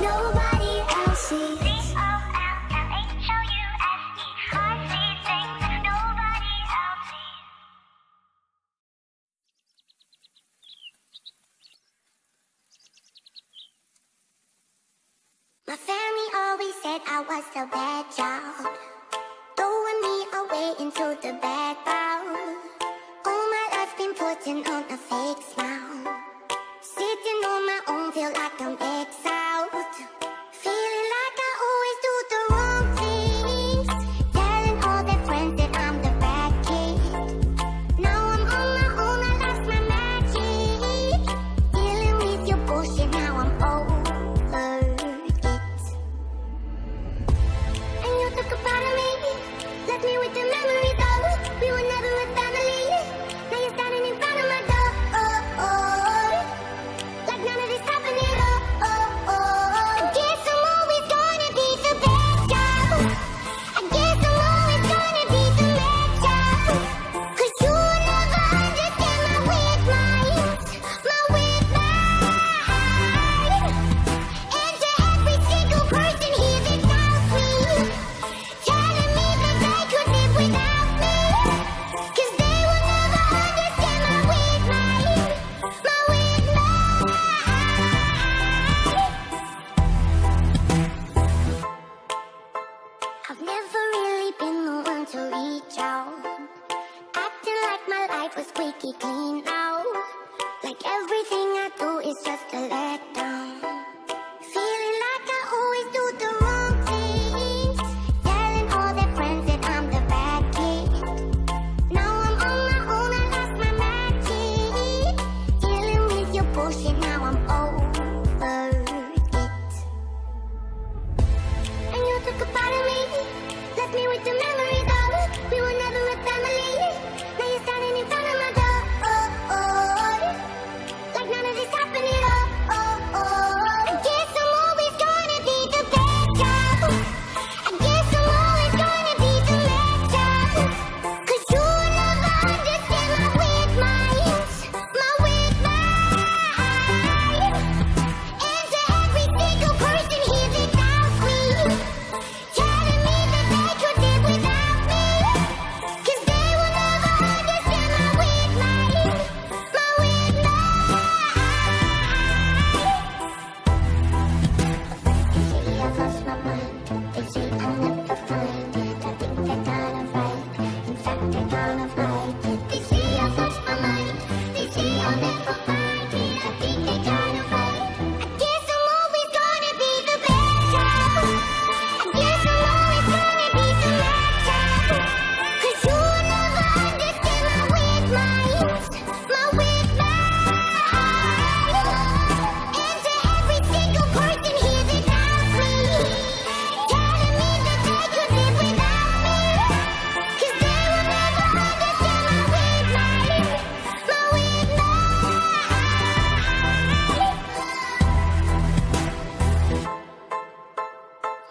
nobody else sees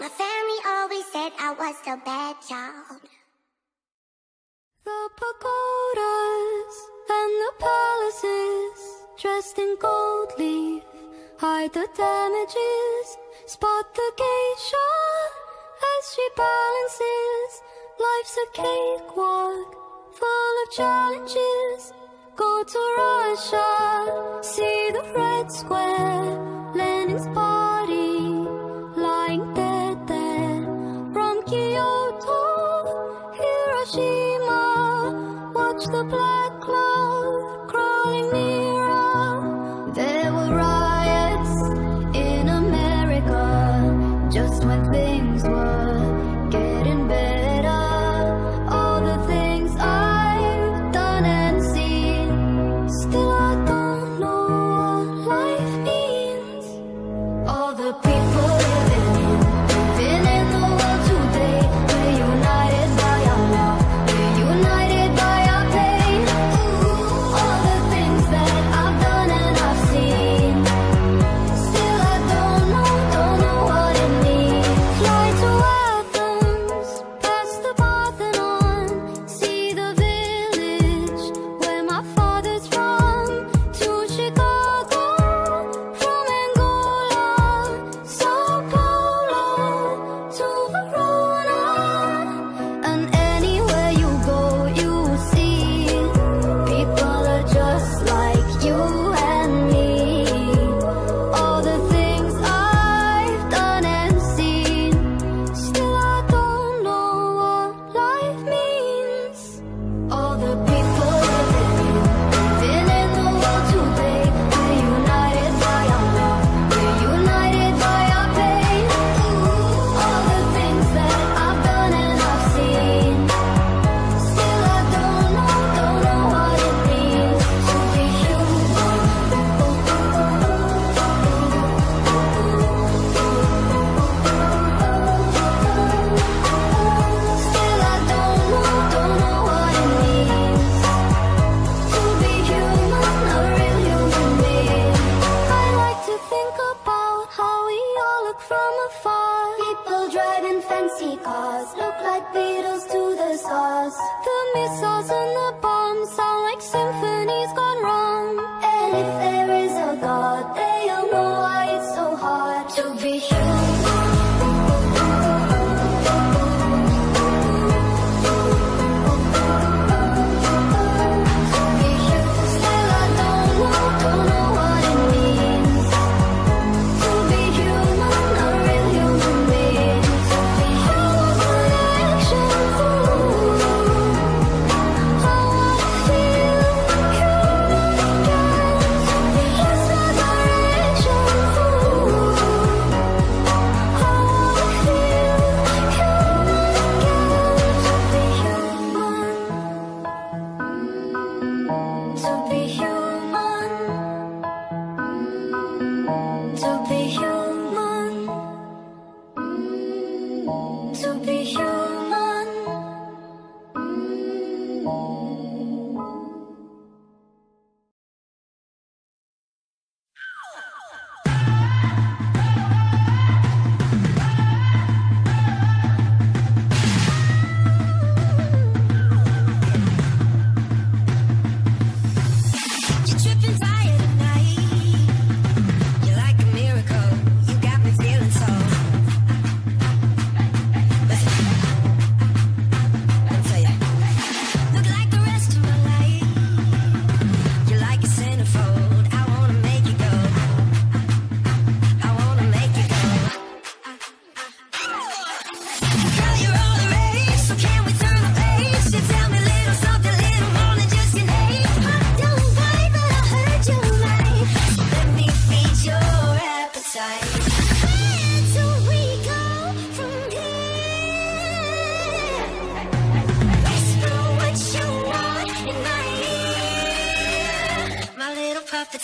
My family always said I was a bad child. The pagodas and the palaces, dressed in gold leaf, hide the damages. Spot the geisha as she balances. Life's a cakewalk full of challenges. Go to Russia, see the red square.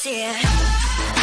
yeah.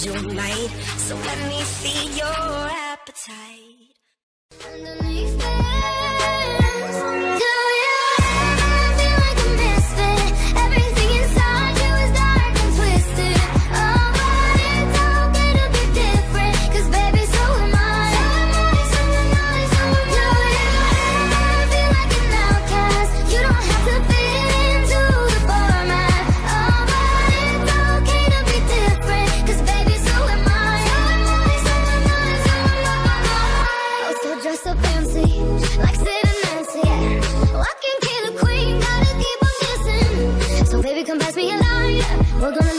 your might. So let me see your eyes. Baby, come pass me a line. We're gonna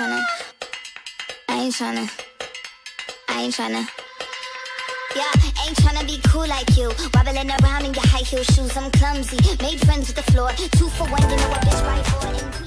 ain't tryna. I ain't tryna. I ain't tryna. Yeah, ain't tryna be cool like you. Wobbling around in your high heel shoes, I'm clumsy. Made friends with the floor. Two for one, you know what bitch right for.